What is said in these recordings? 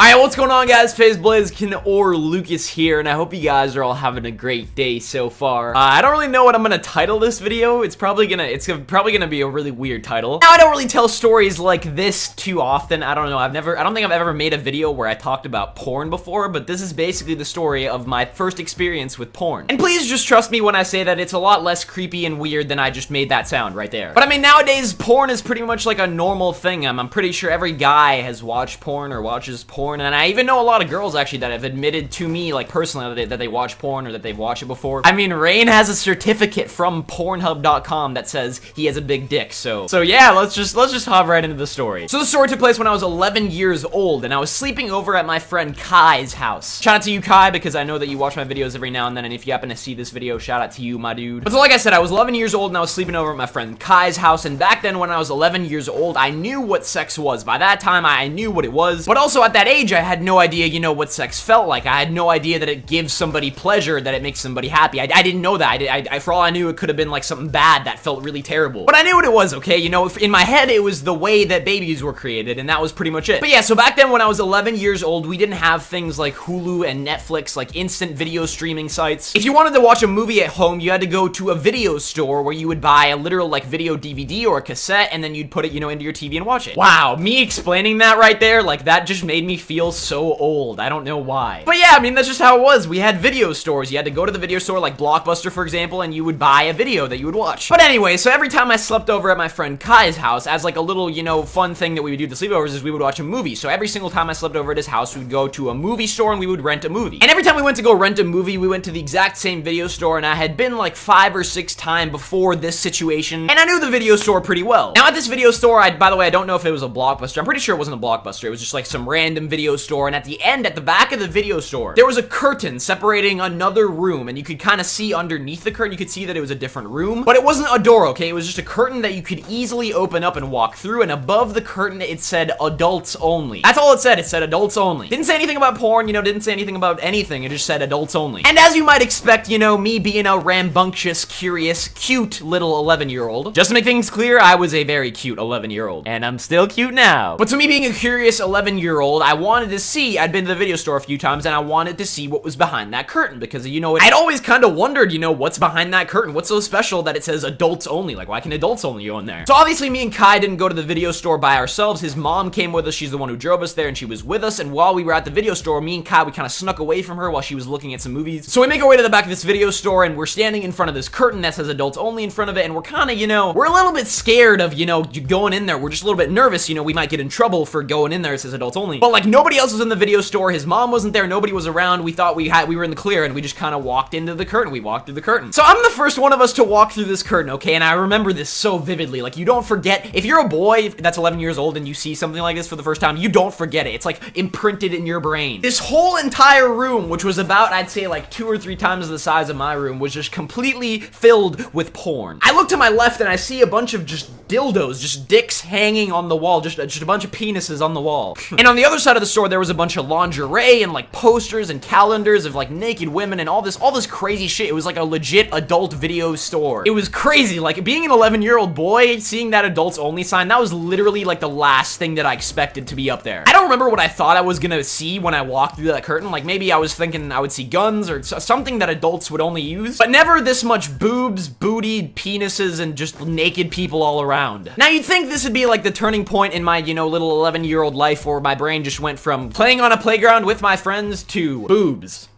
Alright, what's going on guys? FaZe Blaziken or Lucas here, and I hope you guys are all having a great day so far. Uh, I don't really know what I'm gonna title this video. It's probably gonna, it's probably gonna be a really weird title. Now, I don't really tell stories like this too often. I don't know, I've never, I don't think I've ever made a video where I talked about porn before, but this is basically the story of my first experience with porn. And please just trust me when I say that it's a lot less creepy and weird than I just made that sound right there. But I mean, nowadays, porn is pretty much like a normal thing. I'm, I'm pretty sure every guy has watched porn or watches porn porn, and I even know a lot of girls actually that have admitted to me, like personally, that they, that they watch porn or that they've watched it before. I mean, Rain has a certificate from Pornhub.com that says he has a big dick, so so yeah, let's just let's just hop right into the story. So the story took place when I was 11 years old, and I was sleeping over at my friend Kai's house. Shout out to you, Kai, because I know that you watch my videos every now and then, and if you happen to see this video, shout out to you, my dude. But so like I said, I was 11 years old, and I was sleeping over at my friend Kai's house, and back then when I was 11 years old, I knew what sex was. By that time, I knew what it was, but also at that age, age, I had no idea, you know, what sex felt like. I had no idea that it gives somebody pleasure, that it makes somebody happy. I, I didn't know that. I, I, for all I knew, it could have been like something bad that felt really terrible. But I knew what it was, okay? You know, if, in my head, it was the way that babies were created, and that was pretty much it. But yeah, so back then when I was 11 years old, we didn't have things like Hulu and Netflix, like instant video streaming sites. If you wanted to watch a movie at home, you had to go to a video store where you would buy a literal like video DVD or a cassette, and then you'd put it, you know, into your TV and watch it. Wow, me explaining that right there, like that just made me feel so old. I don't know why. But yeah, I mean, that's just how it was. We had video stores. You had to go to the video store, like Blockbuster, for example, and you would buy a video that you would watch. But anyway, so every time I slept over at my friend Kai's house, as like a little, you know, fun thing that we would do the sleepovers is we would watch a movie. So every single time I slept over at his house, we would go to a movie store and we would rent a movie. And every time we went to go rent a movie, we went to the exact same video store, and I had been like five or six times before this situation, and I knew the video store pretty well. Now at this video store, I, by the way, I don't know if it was a Blockbuster. I'm pretty sure it wasn't a Blockbuster. It was just like some random video store, and at the end, at the back of the video store, there was a curtain separating another room, and you could kind of see underneath the curtain, you could see that it was a different room, but it wasn't a door, okay? It was just a curtain that you could easily open up and walk through, and above the curtain, it said adults only. That's all it said, it said adults only. Didn't say anything about porn, you know, didn't say anything about anything, it just said adults only. And as you might expect, you know, me being a rambunctious, curious, cute little 11-year-old, just to make things clear, I was a very cute 11-year-old, and I'm still cute now. But to me being a curious 11-year-old, I wanted to see, I'd been to the video store a few times and I wanted to see what was behind that curtain because, you know, I'd always kind of wondered, you know, what's behind that curtain? What's so special that it says adults only? Like, why can adults only go in there? So obviously me and Kai didn't go to the video store by ourselves. His mom came with us. She's the one who drove us there and she was with us. And while we were at the video store, me and Kai, we kind of snuck away from her while she was looking at some movies. So we make our way to the back of this video store and we're standing in front of this curtain that says adults only in front of it. And we're kind of, you know, we're a little bit scared of, you know, going in there. We're just a little bit nervous. You know, we might get in trouble for going in there. It says adults only. But like nobody else was in the video store. His mom wasn't there. Nobody was around. We thought we had we were in the clear and we just kind of walked into the curtain. We walked through the curtain. So I'm the first one of us to walk through this curtain, okay? And I remember this so vividly. Like you don't forget if you're a boy that's 11 years old and you see something like this for the first time, you don't forget it. It's like imprinted in your brain. This whole entire room, which was about I'd say like two or three times the size of my room, was just completely filled with porn. I look to my left and I see a bunch of just dildos, just dicks hanging on the wall, just, just a bunch of penises on the wall. and on the other side of the store, there was a bunch of lingerie and like posters and calendars of like naked women and all this, all this crazy shit. It was like a legit adult video store. It was crazy. Like being an 11 year old boy, seeing that adults only sign, that was literally like the last thing that I expected to be up there. I don't remember what I thought I was gonna see when I walked through that curtain. Like maybe I was thinking I would see guns or something that adults would only use, but never this much boobs, booty, penises, and just naked people all around. Now you'd think this would be like the turning point in my, you know, little 11 year old life where my brain just went from playing on a playground with my friends to boobs.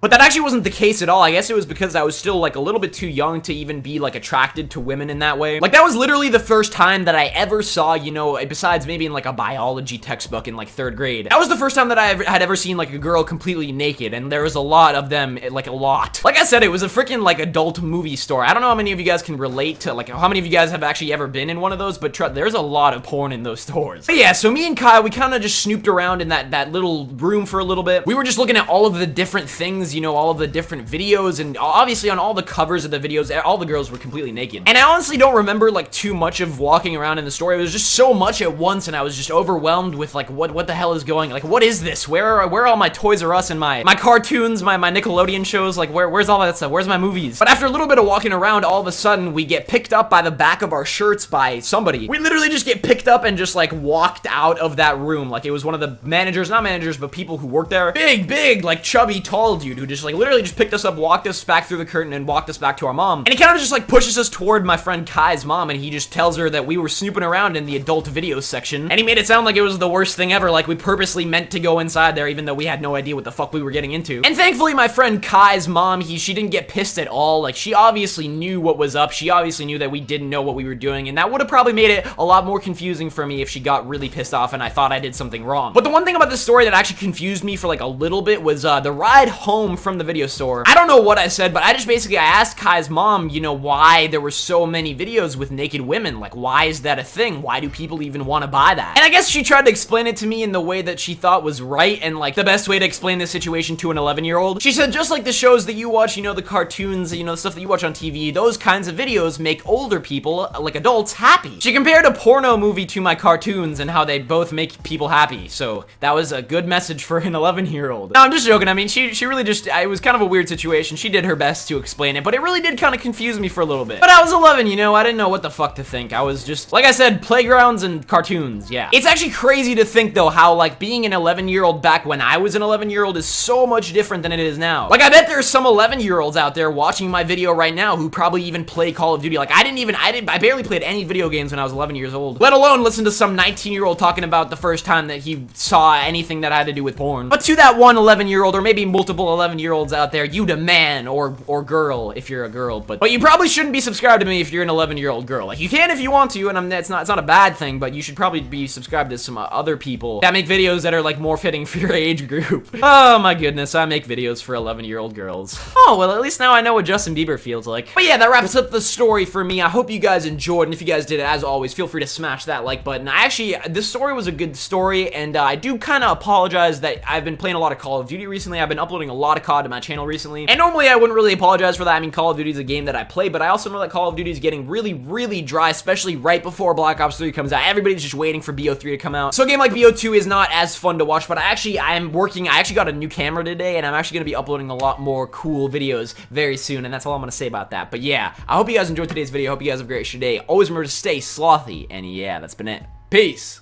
But that actually wasn't the case at all. I guess it was because I was still like a little bit too young to even be like attracted to women in that way. Like that was literally the first time that I ever saw, you know, besides maybe in like a biology textbook in like third grade. That was the first time that I had ever seen like a girl completely naked and there was a lot of them, eh, like a lot. Like I said, it was a freaking like adult movie store. I don't know how many of you guys can relate to like how many of you guys have actually ever been in one of those, but there's a lot of porn in those stores. But yeah, so me and Kyle, we kind of just snooped around in that, that little room for a little bit. We were just looking at all of the different things things, you know, all of the different videos, and obviously on all the covers of the videos, all the girls were completely naked. And I honestly don't remember, like, too much of walking around in the story. It was just so much at once, and I was just overwhelmed with, like, what what the hell is going, like, what is this? Where are, where are all my Toys R Us and my, my cartoons, my, my Nickelodeon shows? Like, where, where's all that stuff? Where's my movies? But after a little bit of walking around, all of a sudden, we get picked up by the back of our shirts by somebody. We literally just get picked up and just, like, walked out of that room. Like, it was one of the managers, not managers, but people who worked there. Big, big, like, chubby, tall dude who just, like, literally just picked us up, walked us back through the curtain, and walked us back to our mom. And he kind of just, like, pushes us toward my friend Kai's mom, and he just tells her that we were snooping around in the adult video section. And he made it sound like it was the worst thing ever, like we purposely meant to go inside there, even though we had no idea what the fuck we were getting into. And thankfully, my friend Kai's mom, he she didn't get pissed at all. Like, she obviously knew what was up. She obviously knew that we didn't know what we were doing, and that would have probably made it a lot more confusing for me if she got really pissed off and I thought I did something wrong. But the one thing about this story that actually confused me for like a little bit was uh, the ride home from the video store. I don't know what I said, but I just basically, I asked Kai's mom, you know, why there were so many videos with naked women. Like, why is that a thing? Why do people even want to buy that? And I guess she tried to explain it to me in the way that she thought was right and like the best way to explain this situation to an 11 year old. She said, just like the shows that you watch, you know, the cartoons, you know, the stuff that you watch on TV, those kinds of videos make older people, like adults, happy. She compared a porno movie to my cartoons and how they both make people happy. So that was a good message for an 11 year old. No, I'm just joking. I mean, she, she really just, it was kind of a weird situation. She did her best to explain it, but it really did kind of confuse me for a little bit. But I was 11, you know, I didn't know what the fuck to think. I was just, like I said, playgrounds and cartoons, yeah. It's actually crazy to think though how like being an 11 year old back when I was an 11 year old is so much different than it is now. Like I bet there's some 11 year olds out there watching my video right now who probably even play Call of Duty. Like I didn't even, I didn't, I barely played any video games when I was 11 years old, let alone listen to some 19 year old talking about the first time that he saw anything that had to do with porn. But to that one 11 year old or maybe multiple 11 year olds out there, you the man or, or girl if you're a girl, but, but you probably shouldn't be subscribed to me if you're an 11 year old girl. Like you can if you want to, and I'm, it's not, it's not a bad thing, but you should probably be subscribed to some uh, other people that make videos that are like more fitting for your age group. oh my goodness, I make videos for 11 year old girls. Oh, well at least now I know what Justin Bieber feels like. But yeah, that wraps up the story for me. I hope you guys enjoyed, and if you guys did, as always, feel free to smash that like button. I actually, this story was a good story, and uh, I do kind of apologize that I've been playing a lot of Call of Duty recently. I've been uploading a lot of COD to my channel recently, and normally I wouldn't really apologize for that. I mean, Call of Duty is a game that I play, but I also know that Call of Duty is getting really, really dry, especially right before Black Ops 3 comes out. Everybody's just waiting for BO3 to come out. So a game like BO2 is not as fun to watch, but I actually, I'm working, I actually got a new camera today, and I'm actually going to be uploading a lot more cool videos very soon, and that's all I'm going to say about that. But yeah, I hope you guys enjoyed today's video. I hope you guys have a great day. Always remember to stay slothy, and yeah, that's been it. Peace.